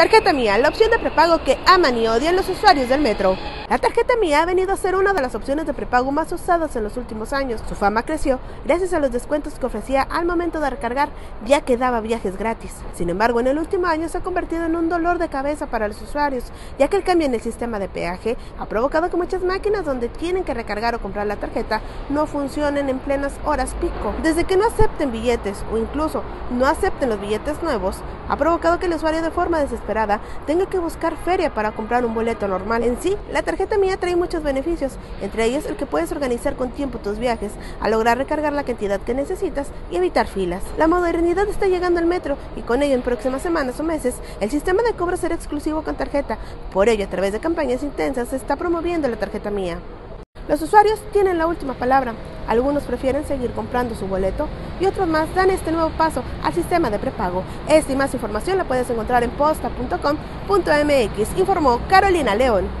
Tarjeta Mía, la opción de prepago que aman y odian los usuarios del metro. La tarjeta Mía ha venido a ser una de las opciones de prepago más usadas en los últimos años. Su fama creció gracias a los descuentos que ofrecía al momento de recargar, ya que daba viajes gratis. Sin embargo, en el último año se ha convertido en un dolor de cabeza para los usuarios, ya que el cambio en el sistema de peaje ha provocado que muchas máquinas donde tienen que recargar o comprar la tarjeta no funcionen en plenas horas pico. Desde que no acepten billetes o incluso no acepten los billetes nuevos, ha provocado que el usuario de forma desesperada tenga que buscar feria para comprar un boleto normal. En sí, la tarjeta mía trae muchos beneficios, entre ellos el que puedes organizar con tiempo tus viajes, a lograr recargar la cantidad que necesitas y evitar filas. La modernidad está llegando al metro y con ello en próximas semanas o meses el sistema de cobro será exclusivo con tarjeta. Por ello, a través de campañas intensas se está promoviendo la tarjeta mía. Los usuarios tienen la última palabra. Algunos prefieren seguir comprando su boleto y otros más dan este nuevo paso al sistema de prepago. Esta y más información la puedes encontrar en posta.com.mx, informó Carolina León.